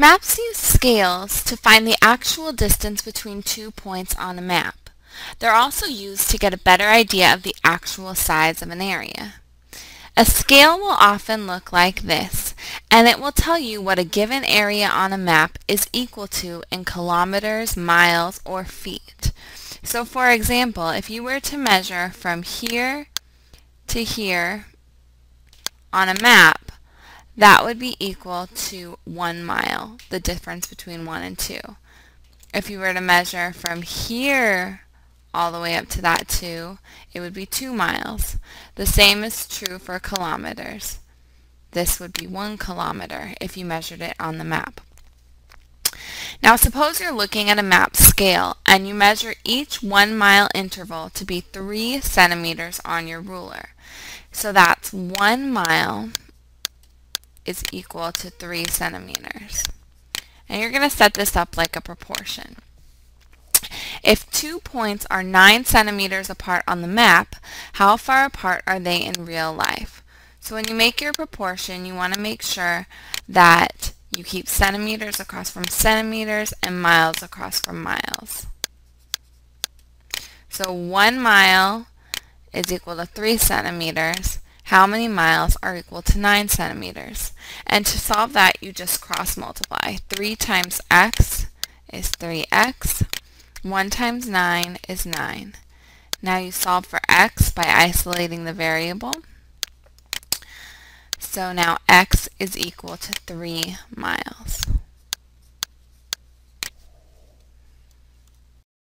Maps use scales to find the actual distance between two points on a map. They're also used to get a better idea of the actual size of an area. A scale will often look like this, and it will tell you what a given area on a map is equal to in kilometers, miles, or feet. So for example, if you were to measure from here to here on a map, that would be equal to one mile, the difference between one and two. If you were to measure from here all the way up to that two, it would be two miles. The same is true for kilometers. This would be one kilometer if you measured it on the map. Now suppose you're looking at a map scale and you measure each one mile interval to be three centimeters on your ruler. So that's one mile is equal to 3 centimeters. And you're going to set this up like a proportion. If two points are 9 centimeters apart on the map, how far apart are they in real life? So when you make your proportion, you want to make sure that you keep centimeters across from centimeters and miles across from miles. So 1 mile is equal to 3 centimeters how many miles are equal to 9 centimeters. And to solve that, you just cross multiply. 3 times x is 3x. 1 times 9 is 9. Now you solve for x by isolating the variable. So now x is equal to 3 miles.